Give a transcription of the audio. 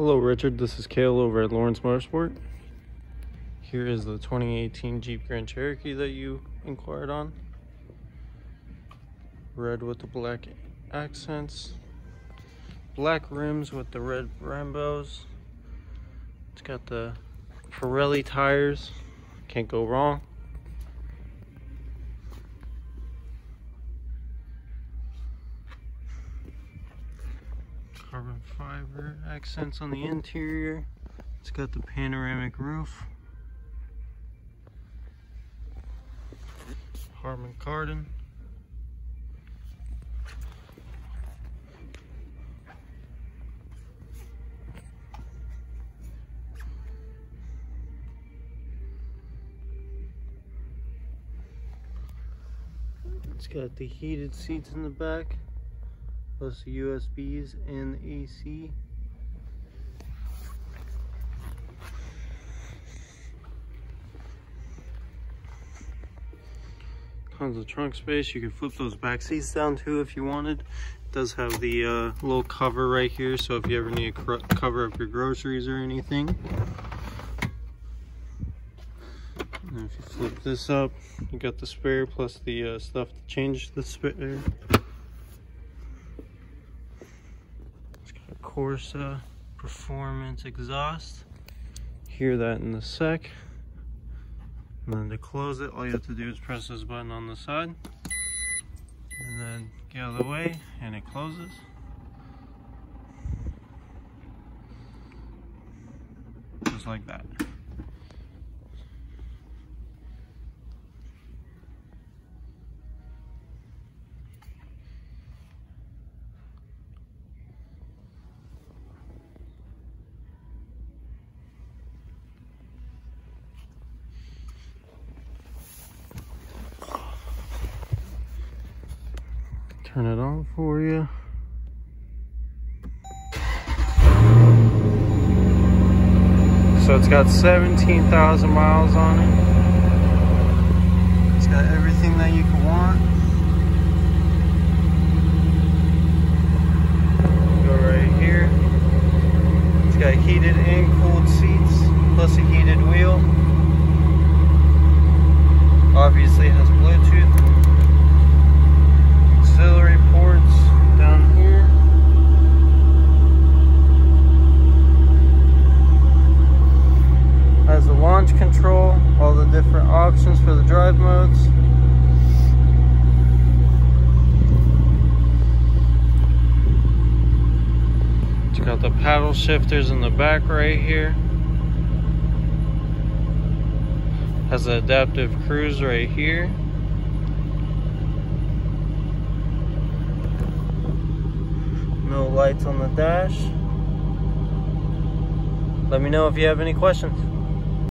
Hello Richard, this is Kayle over at Lawrence Motorsport. Here is the 2018 Jeep Grand Cherokee that you inquired on. Red with the black accents. Black rims with the red Brembos. It's got the Pirelli tires. Can't go wrong. Carbon fiber accents on the interior. It's got the panoramic roof. Harman Kardon. It's got the heated seats in the back plus USBs and AC. Tons of trunk space. You can flip those back seats down too if you wanted. It does have the uh, little cover right here, so if you ever need to cover up your groceries or anything. And if you flip this up, you got the spare plus the uh, stuff to change the spare. Corsa Performance exhaust. Hear that in a sec. And then to close it, all you have to do is press this button on the side. And then get out of the way, and it closes. Just like that. Turn it on for you. So it's got 17,000 miles on it. It's got everything that you could want. Go right here. It's got heated and cooled seats, plus a heated wheel. Obviously has Bluetooth auxiliary ports down here. Has the launch control, all the different options for the drive modes. It's got the paddle shifters in the back right here. Has the adaptive cruise right here. No lights on the dash. Let me know if you have any questions.